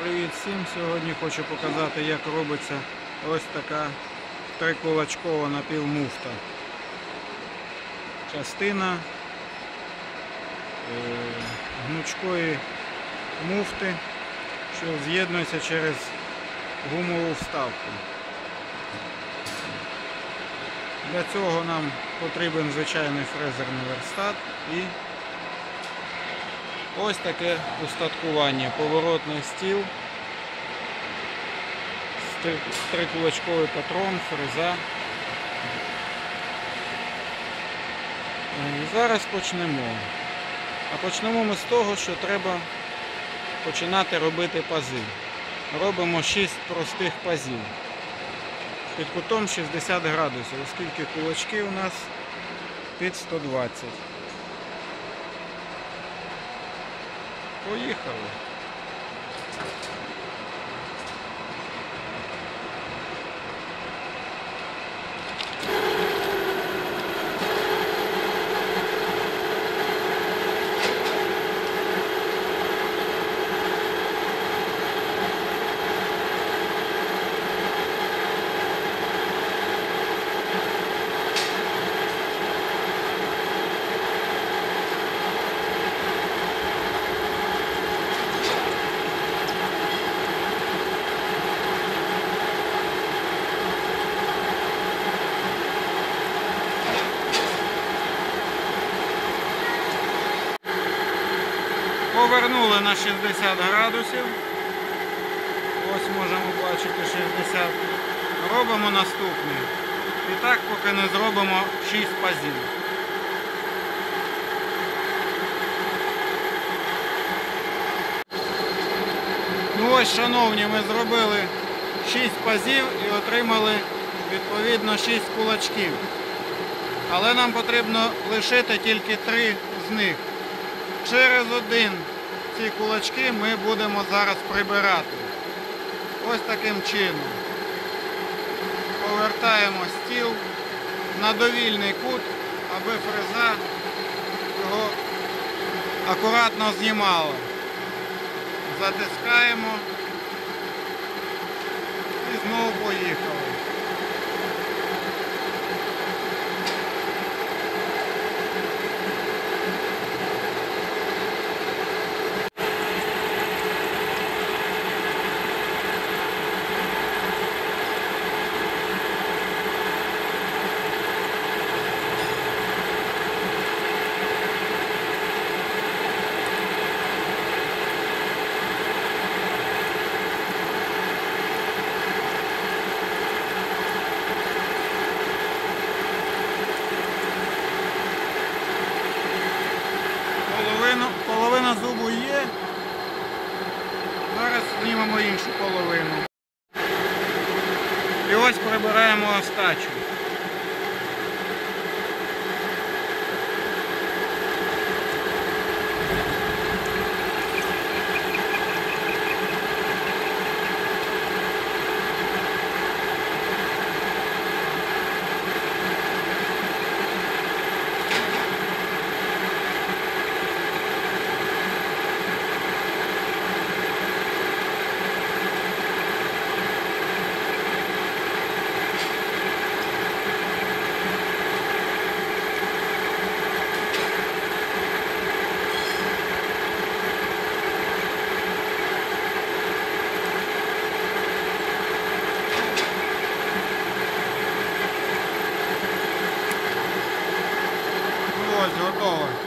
Привіт всім! Сьогодні хочу показати, як робиться ось така трикулачкова напівмуфта. Частина е, гнучкої муфти, що з'єднується через гумову вставку. Для цього нам потрібен звичайний фрезерний верстат і Ось таке устаткування. Поворотний стіл, трикулачковий патрон, фреза. Е, І зараз почнемо. А почнемо ми з того, що треба починати робити пази. Робимо 6 простих пазів під кутом 60 градусів, оскільки кулачки у нас під 120. Поїхали. Повернули на 60 градусів. Ось можемо бачити 60. Робимо наступне. І так, поки не зробимо 6 пазів. Ну ось, шановні, ми зробили 6 пазів і отримали відповідно 6 кулачків. Але нам потрібно лишити тільки 3 з них. Через один ці кулачки ми будемо зараз прибирати. Ось таким чином. Повертаємо стіл на довільний кут, аби фреза його акуратно знімала. Затискаємо і знову поїхали. Половину, половина зубу є. Зараз знімемо іншу половину. І ось прибираємо остачу. Ну, Ось, готово. Ну,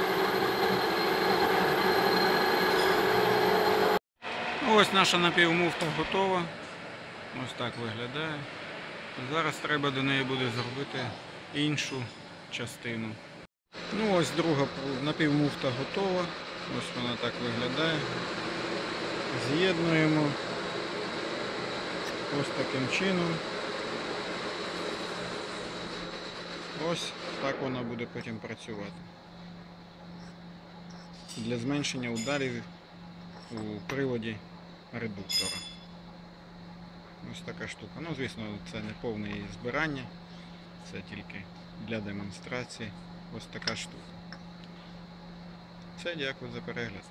Ось наша напівмуфта готова. Ось так виглядає. Зараз треба до неї буде зробити іншу частину. Ну ось друга напівмуфта готова. Ось вона так виглядає. З'єднуємо ось таким чином. Ось так вона буде потім працювати. Для зменшення ударів у приводі редуктора. Ось така штука. Ну, звісно, це не повне її збирання, це тільки для демонстрації. Ось така штука. Все, дякую за перегляд.